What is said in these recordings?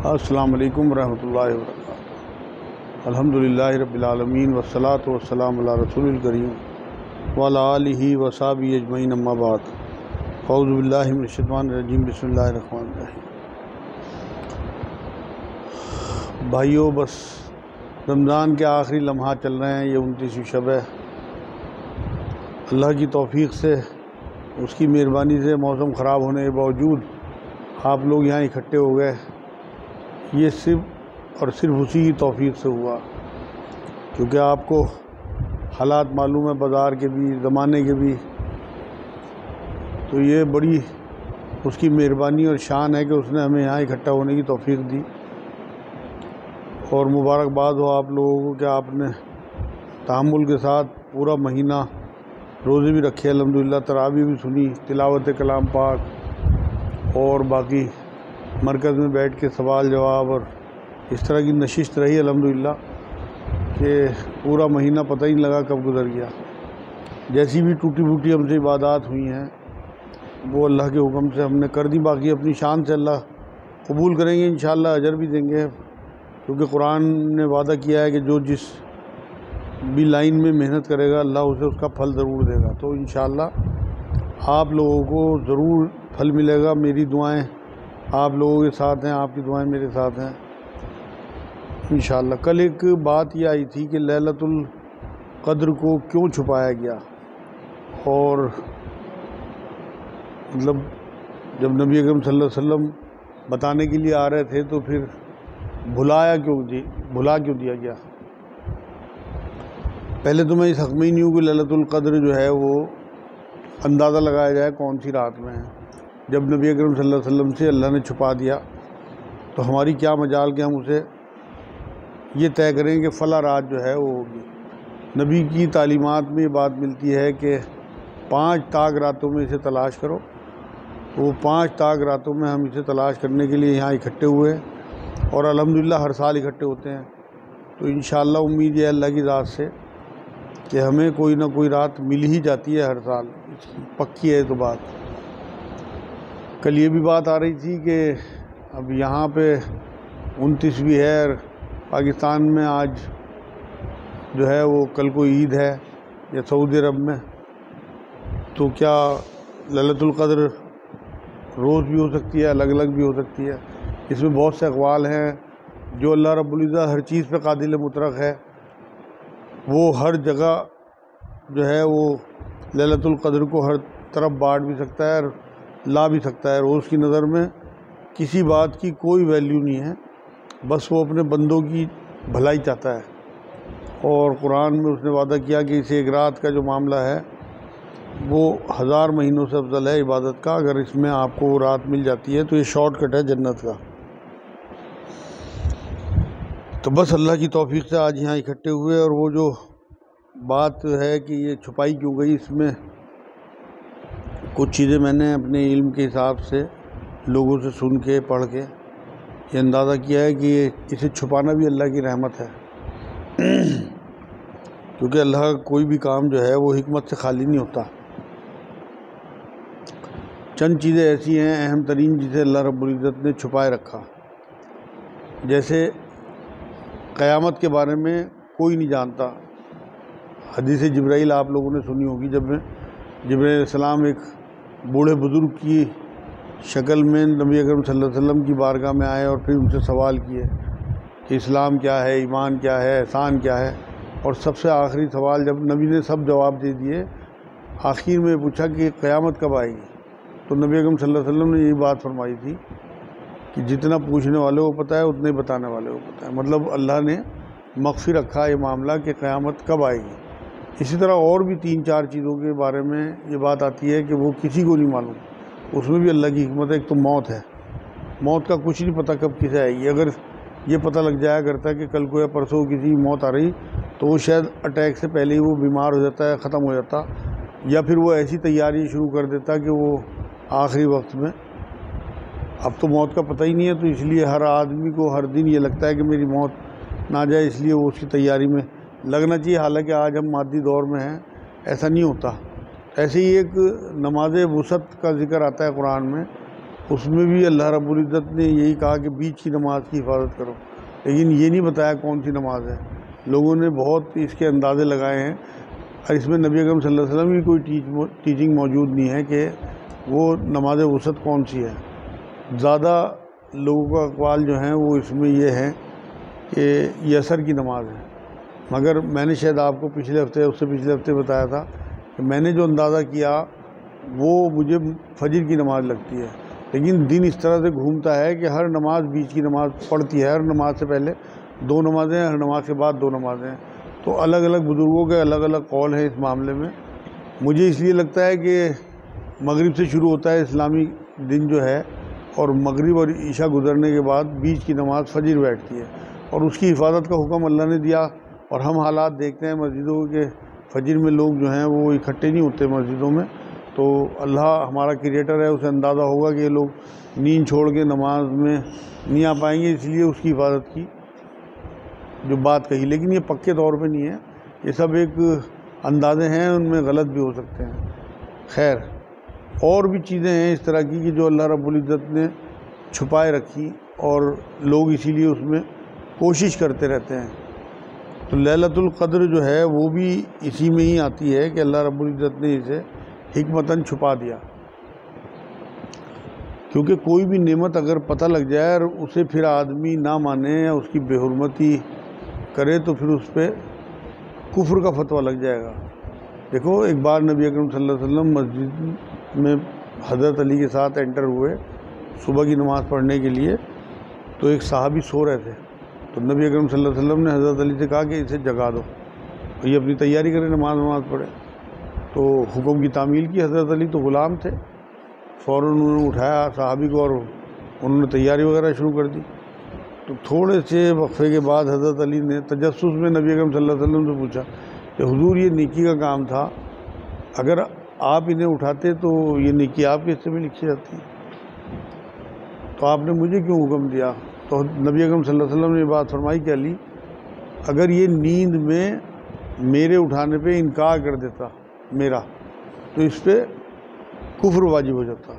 अस्सलाम वालेकुम रहमतुल्लाहि व बरकातुहू अल्हम्दुलिल्लाहि रब्बिल आलमीन वस्सलातु वस्सलाम अला रसूलिल करीम व अला आलिहि व सहाबिहि अजमईन अम्मा बाद। फ़ौज़ु बिल्लाहि मिनश शैतानिर रजीम, बिस्मिल्लाहिर रहमानिर रहीम। भाइयों, बस रमज़ान के आखिरी लम्हा चल रहे हैं, ये उनतीसवीं शब है। अल्लाह की तौफीक से, उसकी मेहरबानी से मौसम ख़राब होने के बावजूद आप लोग यहाँ इकट्ठे हो गए। ये सिर्फ़ और सिर्फ़ उसी की तौफीक से हुआ। क्योंकि आपको हालात मालूम है, बाज़ार के भी, ज़माने के भी। तो ये बड़ी उसकी मेहरबानी और शान है कि उसने हमें यहाँ इकट्ठा होने की तोफ़ी दी। और मुबारकबाद हो आप लोगों को कि आपने तहमुल के साथ पूरा महीना रोज़े भी रखे अलहमदिल्ला तरावी भी सुनी तिलावत कलाम पाक और बाकी मरकज़ में बैठ के सवाल जवाब और इस तरह की नशिश रही अलहमदिल्ला कि पूरा महीना पता ही नहीं लगा कब गुजर गया। जैसी भी टूटी फूटी हमसे इबादत हुई हैं, वो अल्लाह के हुक्म से हमने कर दी। बाकी अपनी शान से अल्लाह कबूल करेंगे इन अजर भी देंगे। क्योंकि कुरान ने वादा किया है कि जो जिस भी लाइन में मेहनत करेगा, अल्लाह उसे उसका फल ज़रूर देगा। तो इन आप लोगों को ज़रूर फल मिलेगा। मेरी दुआएँ आप लोगों के साथ हैं, आपकी दुआएँ मेरे साथ हैं। इन कल एक बात ये आई थी कि लैलतुल कद्र को क्यों छुपाया गया? और मतलब जब नबी अकरम सल्लल्लाहु अलैहि वसल्लम बताने के लिए आ रहे थे तो फिर भुलाया क्यों दी भुला क्यों दिया गया? पहले तो मैं इस हक में ही नहीं हूँ कि ललतुल कद्र जो है वो अंदाज़ा लगाया जाए कौन सी रात में है। जब नबी अकरम सल्लल्लाहु अलैहि वसल्लम से अल्लाह ने छुपा दिया तो हमारी क्या मजाल कि हम उसे ये तय करें कि फ़ला रात जो है वो होगी। नबी की तालीमात में ये बात मिलती है कि पाँच ताक रातों में इसे तलाश करो। तो वो पाँच ताक रातों में हम इसे तलाश करने के लिए यहाँ इकट्ठे हुए और अल्हम्दुलिल्लाह हर साल इकट्ठे होते हैं। तो इन उम्मीद है अल्लाह की रात से कि हमें कोई ना कोई रात मिल ही जाती है हर साल। पक्की है तो बात। कल ये भी बात आ रही थी कि अब यहाँ पे उनतीसवीं है पाकिस्तान में आज जो है वो कल को ईद है या सऊदी अरब में। तो क्या ललतुल कद्र रोज़ भी हो सकती है अलग अलग भी हो सकती है? इसमें बहुत से अकवाल हैं जो अल्लाह रब्ज़त हर चीज़ पे कादिल मुतरक है। वो हर जगह जो है वो ललतुल्क़द्र को हर तरफ़ बांट भी सकता है ला भी सकता है। रोज़ की नज़र में किसी बात की कोई वैल्यू नहीं है। बस वो अपने बंदों की भलाई चाहता है। और कुरान में उसने वादा किया कि इस एक रात का जो मामला है, वो हज़ार महीनों से अफजल है इबादत का। अगर इसमें आपको वो रात मिल जाती है तो ये शॉर्टकट है जन्नत का। तो बस अल्लाह की तौफीक से आज यहाँ इकट्ठे हुए और वो जो बात है कि ये छुपाई क्यों गई इसमें कुछ चीज़ें मैंने अपने इल्म के हिसाब से लोगों से सुन के, पढ़ के ये अंदाज़ा किया है कि इसे छुपाना भी अल्लाह की रहमत है। क्योंकि अल्लाह का कोई भी काम जो है वो हमत से खाली नहीं होता। चंद चीज़ें ऐसी हैं, अहम तरीन, जिसे अल्लाह रब्ज़त ने छुपाए रखा। जैसे क़यामत के बारे में कोई नहीं जानता। हदीस जब्राइल आप लोगों ने सुनी होगी, जब जब्राम एक बूढ़े बुज़ुर्ग की शक्ल में नबी अकरम सल्लल्लाहु अलैहि वसल्लम की बारगाह में आए और फिर उनसे सवाल किए कि इस्लाम क्या है, ईमान क्या है, एहसान क्या है? और सबसे आखिरी सवाल जब नबी ने सब जवाब दे दिए, आखिर में पूछा कि क़यामत कब आएगी? तो नबी अकरम सल्लल्लाहु अलैहि वसल्लम ने यही बात फरमाई थी कि जितना पूछने वाले को पता है, उतना बताने वाले को पता है। मतलब अल्लाह ने मख्फी रखा ये मामला कि क़यामत कब आएगी? इसी तरह और भी तीन चार चीज़ों के बारे में ये बात आती है कि वो किसी को नहीं मालूम। उसमें भी अल्लाह की हमत है, एक तो मौत है। मौत का कुछ नहीं पता कब किसे आएगी अगर ये पता लग जाया करता कि कल को या परसों किसी की मौत आ रही तो वो शायद अटैक से पहले ही वो बीमार हो जाता है ख़त्म हो जाता, या फिर वो ऐसी तैयारी शुरू कर देता कि वो आखिरी वक्त में। अब तो मौत का पता ही नहीं है तो इसलिए हर आदमी को हर दिन ये लगता है कि मेरी मौत ना जाए, इसलिए वो उसकी तैयारी में लगना चाहिए। हालाँकि आज हम मादी दौर में हैं, ऐसा नहीं होता। ऐसे ही एक नमाज़ वसत का ज़िक्र आता है कुरान में। उसमें भी अल्लाह रब्बुल इज़्ज़त ने यही कहा कि बीच की नमाज़ की हिफाजत करो। लेकिन ये नहीं बताया कौन सी नमाज़ है। लोगों ने बहुत इसके अंदाजे लगाए हैं। और इसमें नबी अकरम सल्लल्लाहु अलैहि वसल्लम की कोई टीच टीचिंग मौजूद नहीं है कि वो नमाज़ वसत कौन सी है। ज़्यादा लोगों का अकवाल जो हैं वो इसमें यह है कि ये असर की नमाज़ है। मगर मैंने शायद आपको पिछले हफ़्ते, उससे पिछले हफ़्ते बताया था कि मैंने जो अंदाज़ा किया, वो मुझे फजर की नमाज़ लगती है। लेकिन दिन इस तरह से घूमता है कि हर नमाज़, बीच की नमाज़ पढ़ती है। हर नमाज़ से पहले दो नमाजें हर नमाज़ के बाद दो नमाजें तो अलग अलग बुज़ुर्गों के अलग अलग कौल हैं इस मामले में। मुझे इसलिए लगता है कि मगरिब से शुरू होता है, इस्लामी दिन जो है, और मगरिब और ईशा गुजरने के बाद बीच की नमाज़ फजर बैठती है। और उसकी हिफाजत का हुक्म अल्लाह ने दिया और हम हालात देखते हैं मस्जिदों के फजर में लोग जो हैं वो इकट्ठे नहीं होते मस्जिदों में। तो अल्लाह हमारा क्रिएटर है, उसे अंदाज़ा होगा कि ये लोग नींद छोड़ के नमाज़ में नहीं आ पाएँगे, इसलिए उसकी हिफाजत की, जो बात कही। लेकिन ये पक्के तौर पे नहीं है। ये सब एक अंदाजे हैं, उनमें गलत भी हो सकते हैं। खैर, और भी चीज़ें हैं इस तरह की कि जो अल्लाह रबुल्ज़त ने छुपाए रखी और लोग इसीलिए उसमें कोशिश करते रहते हैं। तो लैलतुल क़द्र जो है, वो भी इसी में ही आती है कि अल्लाह रब्बुल इज़्ज़त ने इसे हिकमतन छुपा दिया। क्योंकि कोई भी नेमत अगर पता लग जाए और उसे फिर आदमी ना माने या उसकी बेहरमती करे तो फिर उस पर कुफ्र का फतवा लग जाएगा। देखो, एक बार नबी अकरम सल्लल्लाहु अलैहि वसल्लम मस्जिद में हज़रत अली के साथ एंटर हुए, सुबह की नमाज़ पढ़ने के लिए तो एक साहबी सो रहे थे। तो नबी अकरम सल्लल्लाहु अलैहि वसल्लम ने हज़रत अली से कहा कि इसे जगा दो। ये अपनी तैयारी करें, नमाज़ नमाज़ पढ़े। तो हुक्म की तामील की हज़रत अली तो ग़ुलाम थे। फ़ौर उन्होंने उठाया साहबी को और उन्होंने तैयारी वगैरह शुरू कर दी। तो थोड़े से वक्फे के बाद हज़रत अली ने तजस में नबी अकरम सल्लल्लाहु अलैहि वसल्लम से पूछा कि हुजूर, ये नेकी का काम था। अगर आप इन्हें उठाते तो ये नेकी आपके हिस्से में लिखी जाती तो आपने मुझे क्यों हुक्म दिया? तो नबी अकरम सल्लल्लाहु अलैहि वसल्लम ने बात फरमाई, क्या ली? अगर ये नींद में मेरे उठाने पे इनकार कर देता, मेरा तो इस पर कुफ्र वाजिब हो जाता।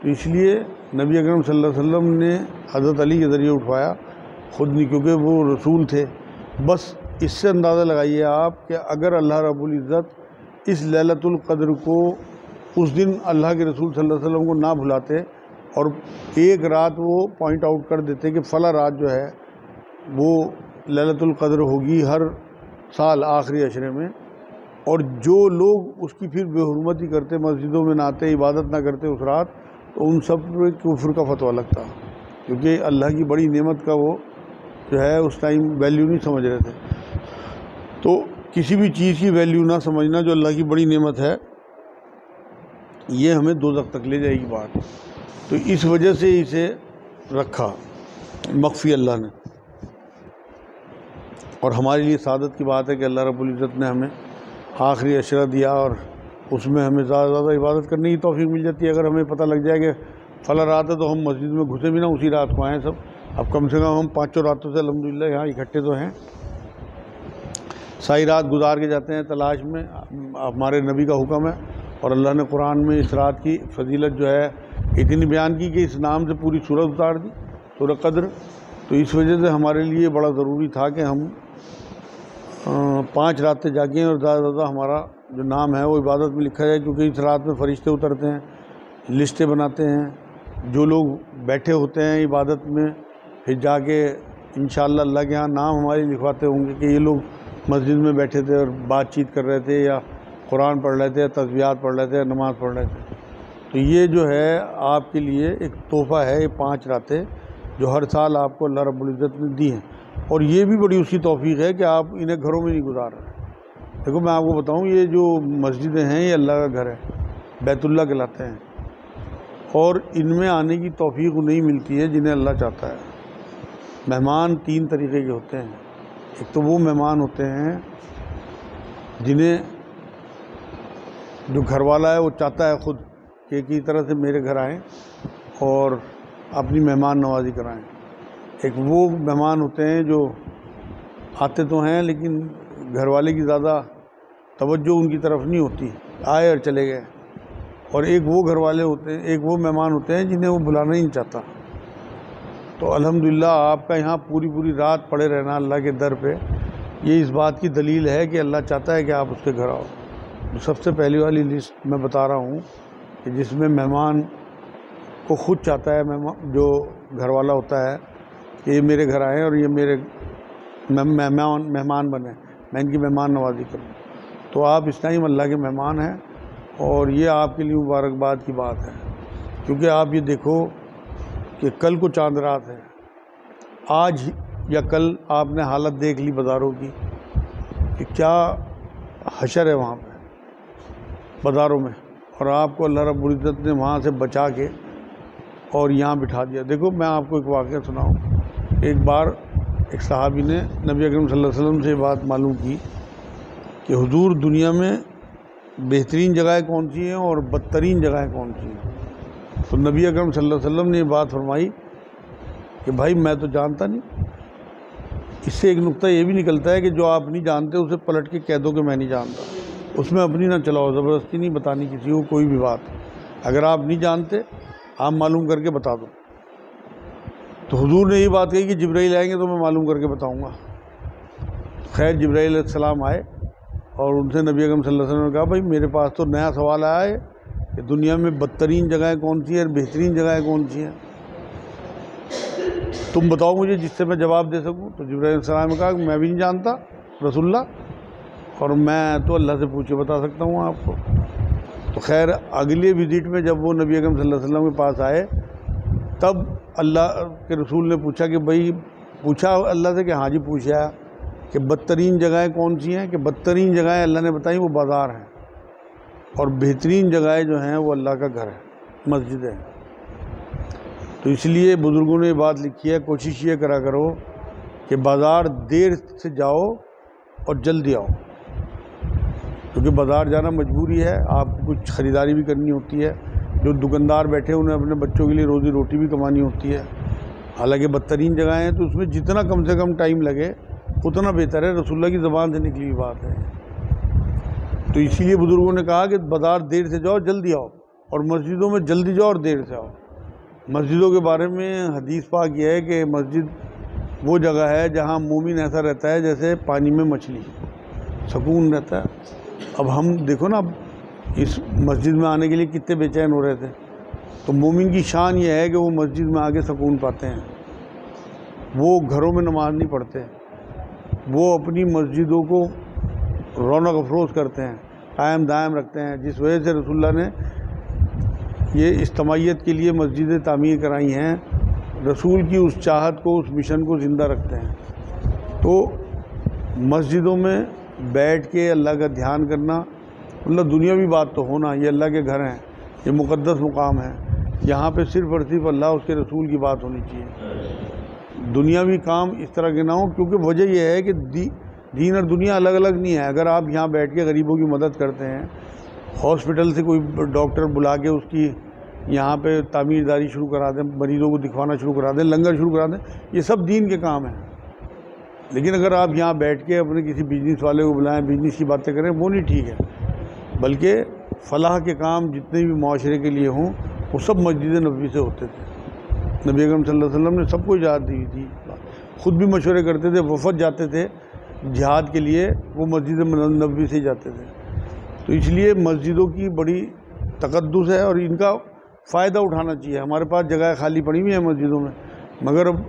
तो इसलिए नबी अकरम सल्लल्लाहु अलैहि वसल्लम ने हज़रत अली के ज़रिए उठवाया, ख़ुद नहीं, क्योंकि वो रसूल थे। बस इससे अंदाज़ा लगाइए आप कि अगर अल्लाह रब्बुल इज़्ज़त इस लैलतुल क़द्र को उस दिन अल्लाह के रसूल सल्लल्लाहु अलैहि वसल्लम को ना भुलाते और एक रात वो पॉइंट आउट कर देते कि फ़ला रात जो है, वो लैलतुल क़द्र होगी हर साल आखिरी अशरे में। और जो लोग उसकी फिर बेहरमती करते, मस्जिदों में ना आते इबादत ना करते उस रात तो उन सब पर कुफर का फतवा लगता। क्योंकि अल्लाह की बड़ी नेमत का वो जो है, उस टाइम वैल्यू नहीं समझ रहे थे। तो किसी भी चीज़ की वैल्यू ना समझना जो अल्लाह की बड़ी नेमत है, ये हमें दो तक ले जाएगी बात। तो इस वजह से इसे रखा मख्फी अल्लाह ने। और हमारे लिए सादत की बात है कि अल्लाह रब्बुल इज़्ज़त ने हमें आखिरी अशरा दिया और उसमें हमें ज़्यादा से ज़्यादा इबादत करने की तोफ़ी मिल जाती है। अगर हमें पता लग जाए कि फला रात है तो हम मस्जिद में घुसे भी ना, उसी रात को आएँ सब। अब कम से कम हम पाँचों रातों से अलहमदिल्ला यहाँ इकट्ठे तो हैं। सारी रात गुजार के जाते हैं तलाश में। हमारे नबी का हुक्म है और अल्लाह ने कुरान में इस रात की फजीलत जो है इतनी बयान की कि इस नाम से पूरी सूरत उतार दी, सूरत कदर। तो इस वजह से हमारे लिए बड़ा ज़रूरी था कि हम पाँच रातें जागें और ज़्यादा ज़्यादा हमारा जो नाम है वो इबादत में लिखा जाए, क्योंकि इस रात में फ़रिश्ते उतरते हैं, लिस्टें बनाते हैं। जो लोग बैठे होते हैं इबादत में, फिर जाके इन अल्लाह के यहाँ नाम हमारे लिखवाते होंगे कि ये लोग मस्जिद में बैठे थे और बातचीत कर रहे थे या कुरान पढ़ रहे थे तस्वीर पढ़ रहे थे नमाज़ पढ़ रहे थे। तो ये जो है आपके लिए एक तोहफ़ा है, ये पाँच रातें जो हर साल आपको अल्लाह रब्बुल ने दी हैं। और ये भी बड़ी उसकी तोफ़ी है कि आप इन्हें घरों में नहीं गुजार रहे देखो, मैं आपको बताऊँ, ये जो मस्जिदें हैं, ये अल्लाह का घर है, बैतुल्ला कहलाते हैं। और इनमें आने की तोफ़ी नहीं मिलती है जिन्हें अल्लाह चाहता है। मेहमान तीन तरीके के होते हैं। एक तो वो मेहमान होते हैं जिन्हें जो घर वाला है वो चाहता है ख़ुद कि ही तरह से मेरे घर आएँ और अपनी मेहमान नवाजी कराएँ। एक वो मेहमान होते हैं जो आते तो हैं, लेकिन घर वाले की ज़्यादा तवज्जो उनकी तरफ़ नहीं होती। आए और चले गए। और एक वो घर वाले होते हैं, एक वो मेहमान होते हैं जिन्हें वो बुलाना ही नहीं चाहता। तो अल्हम्दुलिल्लाह आपका यहाँ पूरी पूरी रात पड़े रहना अल्लाह के दर पे। ये इस बात की दलील है कि अल्लाह चाहता है कि आप उसके घर आओ। तो सबसे पहली वाली लिस्ट मैं बता रहा हूँ कि जिसमें मेहमान को खुद चाहता है मेहमान जो घर वाला होता है, कि ये मेरे घर आए और ये मेरे मेहमान मेहमान बने। मैं इनकी मेहमान नवाजी करूँ। तो आप इस टाइम अल्लाह के मेहमान हैं और ये आपके लिए मुबारकबाद की बात है। क्योंकि आप ये देखो कि कल को चाँद रात है। आज या कल आपने हालत देख ली बाज़ारों की कि क्या हशर है वहाँ पे, बाज़ारों में। और आपको अल्लाह रब्बुल ने वहाँ से बचा के और यहाँ बिठा दिया। देखो, मैं आपको एक वाक़ सुनाऊँ। एक बार एक सहाबी ने नबी अकरम सल्लल्लाहु अलैहि वसल्लम से बात मालूम की कि हुजूर दुनिया में बेहतरीन जगह कौन सी हैं और बदतरीन जगह कौन सी हैं? तो नबी अकरम सल्लल्लाहु अलैहि वसल्लम ने ये बात फरमाई कि भाई, मैं तो जानता नहीं। इससे एक नुक्ता ये भी निकलता है कि जो आप नहीं जानते, उसे पलट के कह दो कि मैं नहीं जानता। उसमें अपनी ना चलाओ, ज़बरदस्ती नहीं बतानी किसी को, कोई भी बात। अगर आप नहीं जानते, आप मालूम करके बता दो। तो हुजूर ने ये बात कही कि जब्राइल आएँगे तो मैं मालूम करके बताऊँगा। खैर, जब्राइल सलाम आए और उनसे नबी अलैहि वसल्लम ने कहा, भाई, मेरे पास तो नया सवाल आया है कि दुनिया में बदतरीन जगहें कौन सी है बेहतरीन जगहें कौन सी हैं। तुम बताओ मुझे जिससे मैं जवाब दे सकूँ? तो जब्राइल सलाम ने कहा मैं भी नहीं जानता रसुल्ला और मैं तो अल्लाह से पूछे बता सकता हूँ आपको। तो खैर, अगले विज़िट में जब वो नबी अकरम सल्लल्लाहु वसल्लम के पास आए, तब अल्लाह के रसूल ने पूछा कि भाई, पूछा अल्लाह से कि हाँ जी, पूछा कि बदतरीन जगहें कौन सी हैं? कि बदतरीन जगहें अल्लाह ने बताई, वो बाज़ार हैं। और बेहतरीन जगहें जो हैं, वो अल्लाह का घर है, मस्जिद है। तो इसलिए बुज़ुर्गों ने ये बात लिखी है, कोशिश ये करा करो कि बाज़ार देर से जाओ और जल्दी आओ। क्योंकि बाज़ार जाना मजबूरी है, आपको कुछ ख़रीदारी भी करनी होती है। जो दुकानदार बैठे उन्हें अपने बच्चों के लिए रोज़ी रोटी भी कमानी होती है। हालाँकि बदतरीन जगह हैं तो उसमें जितना कम से कम टाइम लगे, उतना बेहतर है। रसुल्ला की ज़बान से निकली हुई बात है। तो इसीलिए बुज़ुर्गों ने कहा कि बाज़ार देर से जाओ, जल्दी आओ। और मस्जिदों में जल्दी जाओ और देर से आओ। मस्जिदों के बारे में हदीस पाक यह है कि मस्जिद वो जगह है जहाँ मोमिन ऐसा रहता है जैसे पानी में मछली, सुकून रहता है। अब हम देखो ना, इस मस्जिद में आने के लिए कितने बेचैन हो रहे थे। तो मोमिन की शान ये है कि वो मस्जिद में आके सुकून पाते हैं। वो घरों में नमाज़ नहीं पढ़ते। वो अपनी मस्जिदों को रौनक अफरोज़ करते हैं, कायम दायम रखते हैं। जिस वजह से रसुल्ला ने ये इज्तमाहीत के लिए मस्जिदें तामीर कराई हैं, रसूल की उस चाहत को, उस मिशन को ज़िंदा रखते हैं। तो मस्जिदों में बैठ के अल्लाह का ध्यान करना मतलब दुनियावी बात तो होना ये अल्लाह के घर हैं ये मुक़द्दस मुकाम है यहाँ पे सिर्फ़ और सिर्फ़ अल्लाह उसके रसूल की बात होनी चाहिए। दुनियावी काम इस तरह के ना हो क्योंकि वजह यह है कि दी, दीन और दुनिया अलग अलग नहीं है। अगर आप यहाँ बैठ के गरीबों की मदद करते हैं हॉस्पिटल से कोई डॉक्टर बुला के उसकी यहाँ पे तामीरदारी शुरू करा दें मरीज़ों को दिखवाना शुरू करा दें लंगर शुरू करा दें ये सब दीन के काम हैं। लेकिन अगर आप यहाँ बैठ के अपने किसी बिज़नेस वाले को बुलाएँ बिज़नेस की बातें करें, वो नहीं ठीक है। बल्कि फ़लाह के काम जितने भी माशरे के लिए हों, वो सब मस्जिद नबी से होते थे। नबी अलैहि वसल्लम ने सबको इजाज़त दी थी। ख़ुद भी मशवरे करते थे, वफद जाते थे, जिहाद के लिए वो मस्जिद नबी से जाते थे। तो इसलिए मस्जिदों की बड़ी तकदस है और इनका फ़ायदा उठाना चाहिए। हमारे पास जगह खाली पड़ी हुई है मस्जिदों में, मगर अब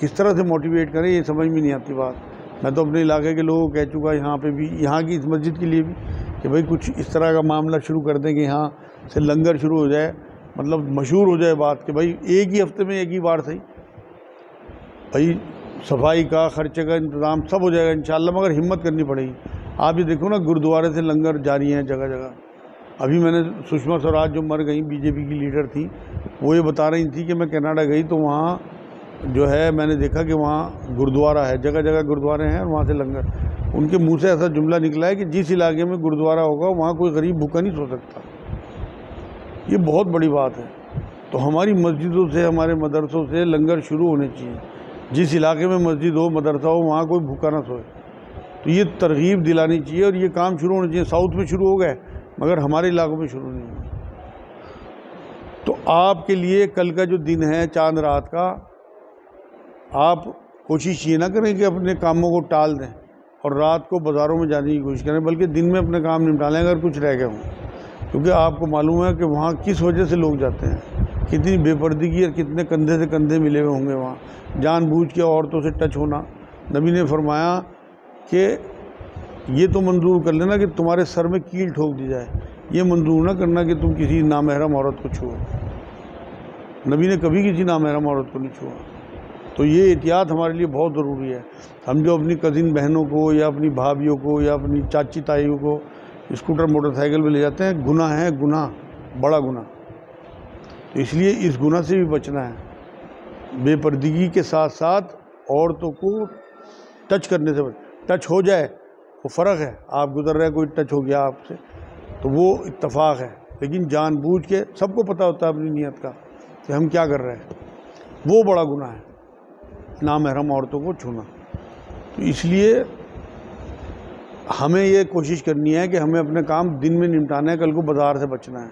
किस तरह से मोटिवेट करें, ये समझ में नहीं आती बात। मैं तो अपने इलाके के लोगों को कह चुका यहाँ पे भी, यहाँ की इस मस्जिद के लिए भी, कि भाई कुछ इस तरह का मामला शुरू कर दें कि यहाँ से लंगर शुरू हो जाए मतलब मशहूर हो जाए बात कि भाई एक ही हफ़्ते में एक ही बार सही। भाई सफ़ाई का खर्चे का इंतज़ाम सब हो जाएगा इन मगर हिम्मत करनी पड़ेगी। आप ये देखो ना, गुरुद्वारे से लंगर जारी हैं जगह जगह। अभी मैंने सुषमा स्वराज जो मर गई, बीजेपी की लीडर थी, वो ये बता रही थी कि मैं कनाडा गई तो वहाँ जो है, मैंने देखा कि वहाँ गुरुद्वारा है जगह जगह गुरुद्वारे हैं और वहाँ से लंगर। उनके मुँह से ऐसा जुमला निकला है कि जिस इलाके में गुरुद्वारा होगा, वहाँ कोई गरीब भूखा नहीं सो सकता। ये बहुत बड़ी बात है। तो हमारी मस्जिदों से, हमारे मदरसों से लंगर शुरू होने चाहिए। जिस इलाके में मस्जिद हो, मदरसा हो, वहाँ कोई भूखा ना सोए। तो ये तरगीब दिलानी चाहिए और ये काम शुरू होना चाहिए। साउथ में शुरू हो गए मगर हमारे इलाकों में शुरू नहीं हुआ। तो आपके लिए कल का जो दिन है, चाँद रात का आप कोशिश ये ना करें कि अपने कामों को टाल दें और रात को बाज़ारों में जाने की कोशिश करें, बल्कि दिन में अपने काम निपटा लें अगर कुछ रह गए हों। क्योंकि आपको मालूम है कि वहाँ किस वजह से लोग जाते हैं। कितनी बेपर्दगी और कितने कंधे से कंधे मिले हुए होंगे वहाँ। जानबूझ के औरतों से टच होना। नबी ने फरमाया कि ये तो मंजूर कर लेना कि तुम्हारे सर में कील ठोक दी जाए। ये मंजूर ना करना कि तुम किसी नामहरम औरत को छुओ। नबी ने कभी किसी नामहरम औरत को नहीं छुआ। तो ये एहतियात हमारे लिए बहुत ज़रूरी है। हम जो अपनी कज़िन बहनों को या अपनी भाभीियों को या अपनी चाची ताइयों को स्कूटर मोटरसाइकिल में ले जाते हैं गुना है गुना बड़ा गुना तो इसलिए इस गुना से भी बचना है। बेपर्दगी के साथ साथ औरतों को टच करने से टच हो जाए, वो फ़र्क है। आप गुजर रहे कोई टच हो गया आपसे तो वो इतफाक़ है। लेकिन जानबूझ के सबको पता होता है अपनी नीयत का कि हम क्या कर रहे हैं। वो बड़ा गुना है। नामहरम औरतों को छूना। तो इसलिए हमें ये कोशिश करनी है कि हमें अपने काम दिन में निपटाना है, कल को बाज़ार से बचना है।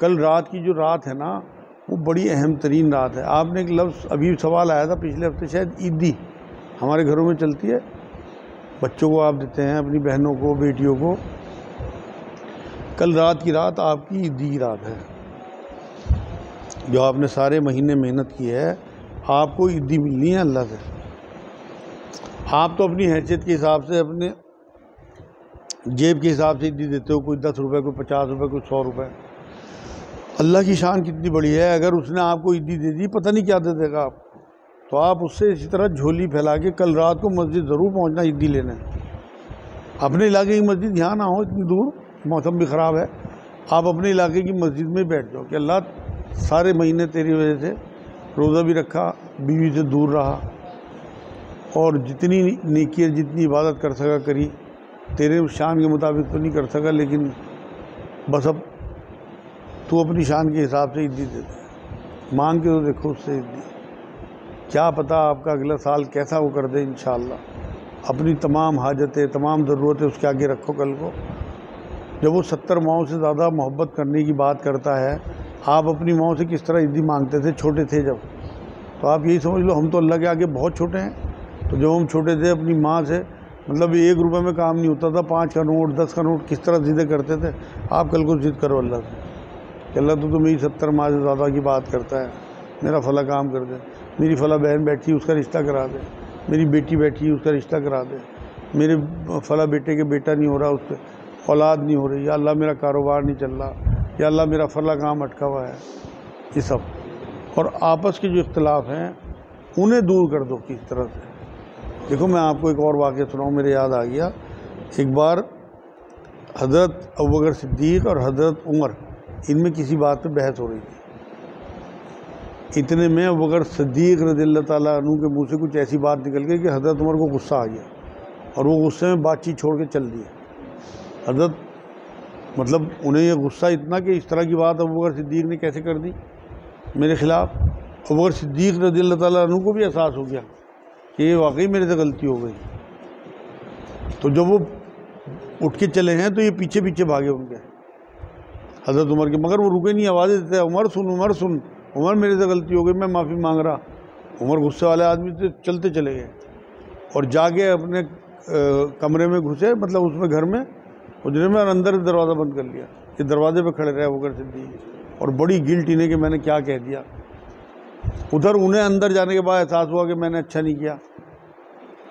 कल रात की जो रात है ना, वो बड़ी अहम तरीन रात है। आपने एक लफ्ज़, अभी सवाल आया था पिछले हफ़्ते, शायद ईदी हमारे घरों में चलती है। बच्चों को आप देते हैं, अपनी बहनों को, बेटियों को। कल रात की रात आपकी ईदी की रात है। जो आपने सारे महीने मेहनत की है आपको ईदी मिलनी है, अल्लाह से। आप तो अपनी हैसियत के हिसाब से, अपने जेब के हिसाब से ईदी देते हो, कोई दस रुपए, कोई पचास रुपए, कोई सौ रुपए। अल्लाह की शान कितनी बड़ी है, अगर उसने आपको ईदी दे दी, पता नहीं क्या दे देगा आप। तो आप उससे इसी तरह झोली फैला के कल रात को मस्जिद ज़रूर पहुँचना ईदी लेने। अपने इलाके की मस्जिद यहाँ ना हो, इतनी दूर, मौसम भी ख़राब है। आप अपने इलाके की मस्जिद में बैठ जाओ कि अल्लाह सारे महीने तेरी वजह से रोज़ा भी रखा, बीवी से दूर रहा और जितनी नेकी जितनी इबादत कर सका करी। तेरे शान के मुताबिक तो नहीं कर सका, लेकिन बस अब तू अपनी शान के हिसाब से दे दे। मांग के तो देखो उससे इज़्ज़त क्या पता आपका अगला साल कैसा वो कर दे इन अपनी तमाम हाजतें, तमाम ज़रूरतें उसके आगे रखो कल को। जब वो सत्तर माओ से ज़्यादा मोहब्बत करने की बात करता है आप अपनी माओ से किस तरह ईदी मांगते थे? छोटे थे जब। तो आप यही समझ लो हम तो अल्लाह के आगे बहुत छोटे हैं। तो जब हम छोटे थे अपनी माँ से मतलब एक रुपए में काम नहीं होता था पाँच का नोट दस का नोट किस तरह ज़िदे करते थे आप कल को ज़िद करो अल्लाह से कि अल्लाह तो, तो मेरी सत्तर माँ से ज़्यादा की बात करता है। मेरा फला काम कर दे मेरी फला बहन बैठी उसका रिश्ता करा दे मेरी बेटी बैठी उसका रिश्ता करा दे। मेरे फला बेटे के बेटा नहीं हो रहा उससे औलाद नहीं हो रही। या अल्लाह मेरा कारोबार नहीं चल रहा। या अल्लाह मेरा फला काम अटका हुआ है? ये सब। और आपस के जो इख्तलाफ हैं, उन्हें दूर कर दो किस तरह से। देखो, मैं आपको एक और वाक्य सुनाऊँ, मेरे याद आ गया। एक बार हज़रत अबकर सिद्दीक और हज़रत उमर, इनमें किसी बात पर बहस हो रही थी। इतने में अबकर सिद्दीक रजील्ला तु के मुँह से कुछ ऐसी बात निकल गई कि हज़रत उमर को गुस्सा आ गया और वो गुस्से में बातचीत छोड़ के चल दिए। हज़रत मतलब उन्हें यह गुस्सा इतना कि इस तरह की बात अबू बकर सिद्दीक ने कैसे कर दी? मेरे ख़िलाफ़? अबू बकर सिद्दीक रज़ी अल्लाह को भी एहसास हो गया कि ये वाकई मेरे से गलती हो गई। तो जब वो उठ के चले हैं तो ये पीछे पीछे भागे उनके हज़रत उमर के, मगर वो रुके नहीं, आवाज़ें देते उमर सुन उमर सुन, उमर मेरे से गलती हो गई, मैं माफ़ी मांग रहा। उमर गुस्से वाले आदमी से चलते चले गए और जाके अपने कमरे में घुसे मतलब उसमें घर में उजरे में अंदर दरवाज़ा बंद कर लिया कि दरवाजे पे खड़े रहे होकर सिद्धि और बड़ी गिल्ट इन्हें कि मैंने क्या कह दिया। उधर उन्हें अंदर जाने के बाद एहसास हुआ कि मैंने अच्छा नहीं किया।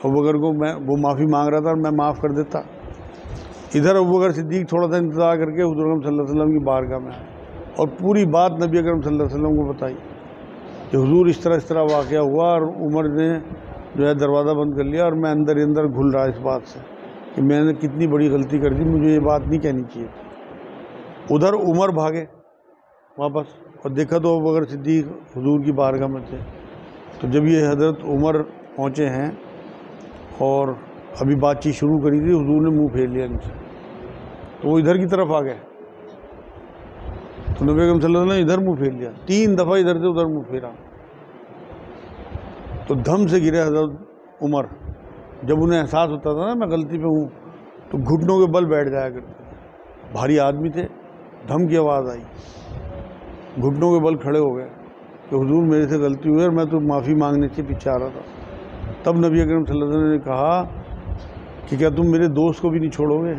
अब बकर को मैं, वो माफ़ी मांग रहा था और मैं माफ़ कर देता। इधर अबू बकर सिद्दीक थोड़ा सा इंतज़ार करके हजूर अकरम वसल्लम की बारगाह में और पूरी बात नबी अकरम वसल्लम को बताई कि हुजूर इस तरह इस तरह वाक़ हुआ और उमर ने जो है दरवाज़ा बंद कर लिया और मैं अंदर ही अंदर घुल रहा इस बात से। कि मैंने कितनी बड़ी गलती कर दी, मुझे ये बात नहीं कहनी चाहिए। उधर उमर भागे वापस, और देखा तो अगर सिद्दीक हजूर की बारगाह में थे तो जब ये हज़रत उमर पहुँचे हैं, और अभी बातचीत शुरू करी थी, हजूर ने मुँह फेर लिया इनसे। तो वो इधर की तरफ़ आ गए। तो नबी अगम सल्लल्लाहु ने इधर मुँह फेर लिया। तीन दफ़ा इधर से उधर मुँह फेरा। तो धम से गिरे हज़रत उमर। जब उन्हें एहसास होता था ना, मैं गलती पे हूँ तो घुटनों के बल बैठ जाया करते भारी आदमी थे, धम की आवाज़ आई। घुटनों के बल खड़े हो गए कि, हुजूर, मेरे से गलती हुई और मैं तो माफ़ी मांगने से पीछे आ रहा था। तब नबी अकरम वसल्लम ने कहा कि, क्या तुम मेरे दोस्त को भी नहीं छोड़ोगे?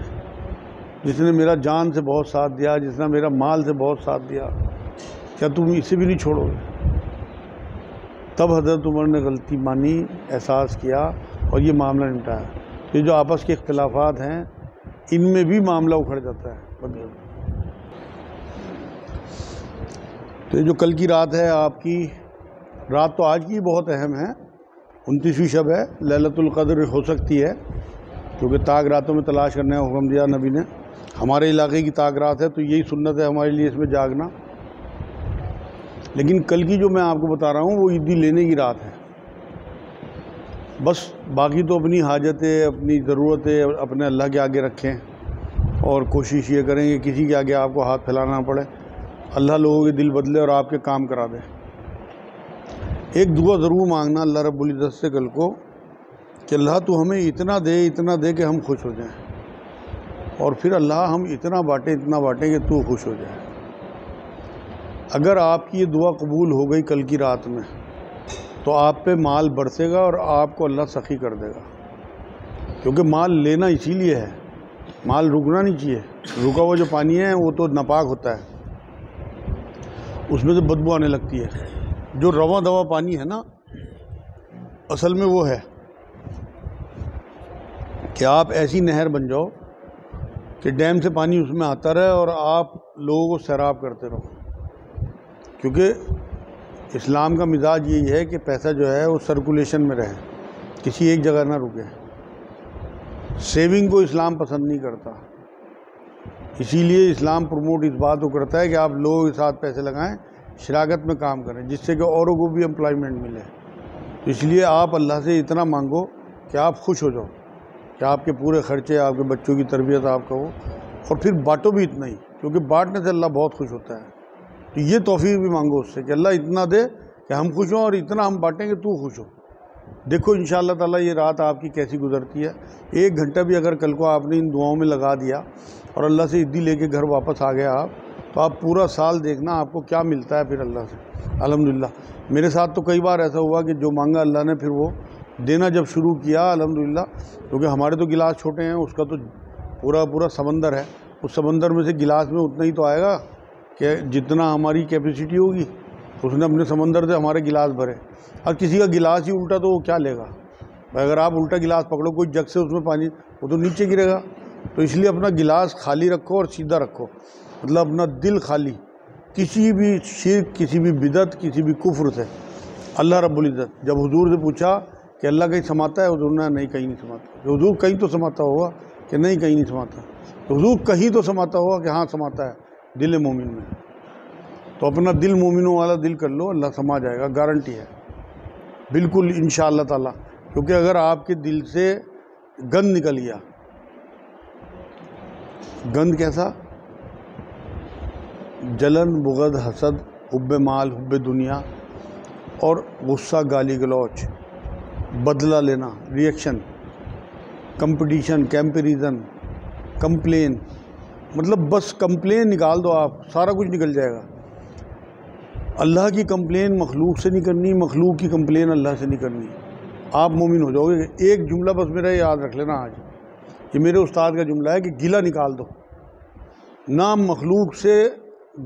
जिसने मेरा जान से बहुत साथ दिया, जिसने मेरा माल से बहुत साथ दिया, क्या तुम इसे भी नहीं छोड़ोगे? तब हज़रत उमर ने गलती मानी, एहसास किया और ये मामला निपटाया तो ये जो आपस के इख्तलाफात हैं, इनमें भी मामला उखड़ जाता है। तो ये जो कल की रात है आपकी, रात तो आज की बहुत अहम है। उनतीसवीं शब है, ललतुल कद्र हो सकती है, क्योंकि ताक रातों में तलाश करने का हुक्म दिया नबी ने। हमारे इलाके की ताक रात है तो यही सुन्नत है हमारे लिए इसमें जागना। लेकिन कल की जो मैं आपको बता रहा हूँ, वो ईदी लेने की रात है। बस बाकी तो अपनी हाजतें, अपनी ज़रूरतें, अपने अल्लाह के आगे रखें और कोशिश ये करें कि किसी के आगे आपको हाथ फैलाना पड़े। अल्लाह लोगों के दिल बदले और आपके काम करा दे। एक दुआ ज़रूर मांगना अल्लाह रब्बुल से कल को कि अल्लाह तो हमें इतना दे इतना दे कि हम खुश हो जाएँ। और फिर अल्लाह हम इतना बाँटें, इतना बांटें कि तू खुश हो जाए। अगर आपकी ये दुआ कबूल हो गई कल की रात में तो आप पे माल बरसेगा और आपको अल्लाह सखी कर देगा। क्योंकि माल लेना इसीलिए है। माल रुकना नहीं चाहिए। रुका हुआ जो पानी है, वो तो नापाक होता है। उसमें से बदबू आने लगती है। जो रवा दवा पानी है ना, असल में वो है कि आप ऐसी नहर बन जाओ कि डैम से पानी उसमें आता रहे और आप लोगों को सैराब करते रहो। क्योंकि इस्लाम का मिजाज यही है कि पैसा जो है वो सर्कुलेशन में रहे। किसी एक जगह ना रुके। सेविंग को इस्लाम पसंद नहीं करता। इसीलिए इस्लाम प्रमोट इस बात को करता है कि आप लोगों के साथ पैसे लगाएँ शरागत में काम करें, जिससे कि औरों को भी एम्प्लॉयमेंट मिले। तो इसलिए आप अल्लाह से इतना मांगो कि आप खुश हो जाओ, कि आपके पूरे खर्चे, आपके बच्चों की तरबियत आपका हो और फिर बांटो भी इतना ही, क्योंकि बांटने से अल्लाह बहुत खुश होता है। तो ये तोफ़ी भी मांगो उससे कि अल्लाह इतना दे कि हम खुश हों और इतना हम बांटेंगे, तू खुश हो। देखो इन ताला ये रात आपकी कैसी गुजरती है। एक घंटा भी अगर कल को आपने इन दुआओं में लगा दिया और अल्लाह से ईदी लेके घर वापस आ गया आप तो आप पूरा साल देखना आपको क्या मिलता है फिर अल्लाह से। अलहमदिल्ला मेरे साथ तो कई बार ऐसा हुआ कि जो मांगा अल्लाह ने, फिर वो देना जब शुरू किया अलहमदिल्ला क्योंकि हमारे तो गिलास छोटे हैं, उसका तो पूरा पूरा समंदर है। उस समंदर में से गिलास में उतना ही तो आएगा? कि जितना हमारी कैपेसिटी होगी, उसने अपने समंदर से हमारे गिलास भरे। और किसी का गिलास ही उल्टा तो वो क्या लेगा? भाई अगर आप उल्टा गिलास पकड़ो, कोई जग से उसमें पानी, वो तो नीचे गिरेगा। तो इसलिए अपना गिलास खाली रखो और सीधा रखो। मतलब अपना दिल खाली। किसी भी शिर किसी भी बिदत, किसी भी कुफ्र से। अल्लाह रब्बुल इज़्ज़त। जब हुजूर से पूछा कि अल्लाह कहीं समाता है हुजूर ने नहीं, कहीं नहीं समाता। तो हुजूर, कहीं तो समाता होगा कि नहीं, कहीं नहीं समाता? तो हुजूर, कहीं तो समाता होगा कि हाँ समाता है। दिल मोमिन में। तो अपना दिल मोमिनों वाला दिल कर लो, अल्लाह समा जाएगा गारंटी है। बिल्कुल इन ताला। क्योंकि अगर आपके दिल से गंद निकल गया, गंद कैसा? जलन, बुगद, हसद हुब माल हुब दुनिया और गुस्सा, गाली गलौच, बदला लेना रिएक्शन कंपटीशन कैंपेरिजन कंप्लेन मतलब बस कंप्लेन निकाल दो आप, सारा कुछ निकल जाएगा। अल्लाह की कंप्लेन मखलूक से नहीं करनी, मखलूक की कंप्लेन अल्लाह से नहीं करनी। आप मोमिन हो जाओगे। एक जुमला बस मेरा याद रख लेना आज। ये मेरे उस्ताद का जुमला है कि गिला निकाल दो। ना मखलूक से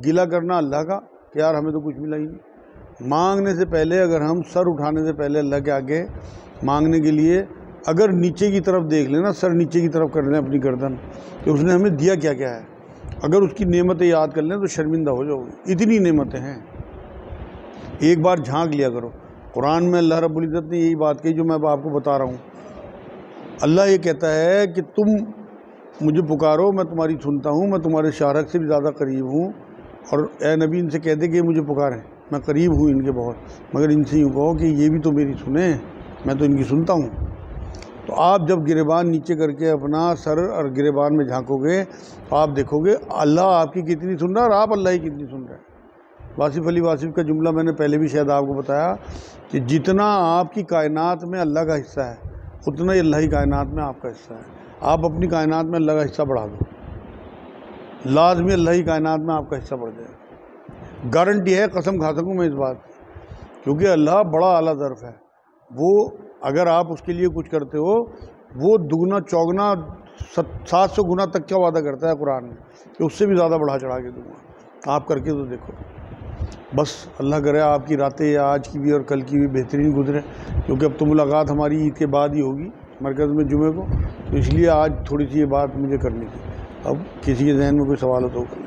गिला करना अल्लाह का यार हमें तो कुछ मिला ही नहीं। मांगने से पहले अगर हम सर उठाने से पहले अल्लाह के आगे मांगने के लिए अगर नीचे की तरफ़ देख लेना, सर नीचे की तरफ़ कर लें अपनी गर्दन, कि उसने हमें दिया क्या क्या है। अगर उसकी नेमतें याद कर लें तो शर्मिंदा हो जाओगे। इतनी नेमतें हैं। एक बार झाँक लिया करो। कुरान में अल्लाह रब्बुल ने यही बात कही जो मैं आपको बता रहा हूँ। अल्लाह ये कहता है कि तुम मुझे पुकारो, मैं तुम्हारी सुनता हूँ, मैं तुम्हारे शारक से भी ज़्यादा करीब हूँ, और ए नबी इनसे कह दे कि मुझे पुकारें। मैं करीब हूँ इनके बहुत, मगर इनसे यूँ कहो कि ये भी तो मेरी सुने, मैं तो इनकी सुनता हूँ। तो आप जब गिरबान नीचे करके अपना सर और गिरबान में झांकोगे तो आप देखोगे अल्लाह आपकी कितनी सुन रहा है और आप अल्लाह ही कितनी सुन रहे हैं। वासिफ़ अली वासिफ़ का जुमला मैंने पहले भी शायद आपको बताया कि जितना आपकी कायनात में अल्लाह का हिस्सा है, उतना ही अल्लाह की कायनात में आपका हिस्सा है। आप अपनी कायनात में अल्लाह का हिस्सा बढ़ा दो। लाजमी अल्लाह की कायनात में आपका हिस्सा बढ़ जाए। गारंटी है, कसम खा सकूँ मैं इस बात की, क्योंकि अल्लाह बड़ा आला तरफ़ है। वो अगर आप उसके लिए कुछ करते हो, वो दुगना, चौगना, सात सौ गुना तक का वादा करता है कुरान में? कि उससे भी ज़्यादा बढ़ा चढ़ा के दूँगा। आप करके तो देखो। बस अल्लाह करे आपकी रातें आज की भी और कल की भी बेहतरीन गुजरे, क्योंकि अब तो मुलाकात हमारी ईद के बाद ही होगी, मरकज़ में जुमे को। तो इसलिए आज थोड़ी सी ये बात मुझे करनी थी। अब किसी के जहन में कोई सवाल हो तो कर।